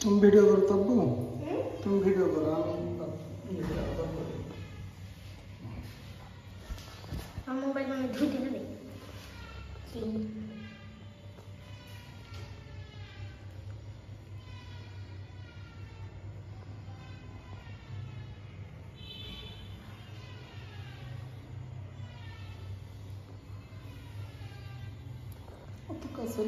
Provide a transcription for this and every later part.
তুমি ভিডিও করো তবু তুমি ভিডিও করো আমি মোবাইল মানে ধুইতে হবে অত কাছে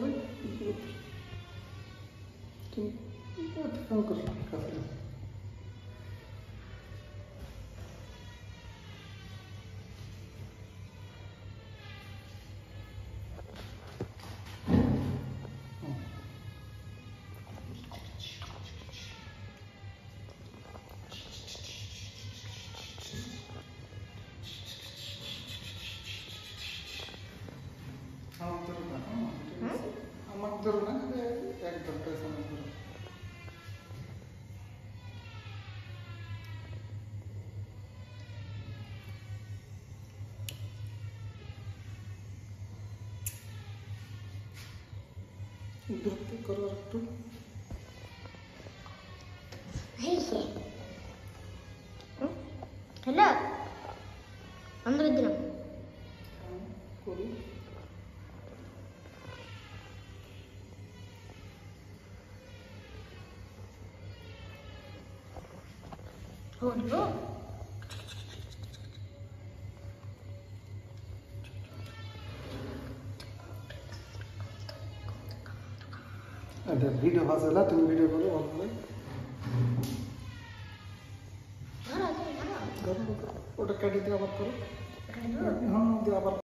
Амактырына. Амактырына. Брати коротко. അല്ല അന്തരദ്രം ഓടുന്നു আচ্ছা ভিডিও ভাজলা তুমি ভিডিও করো অনলাইন ওটা কেটে দিয়ে আবার করো। এটা হ্যাঁ দিয়ে আবার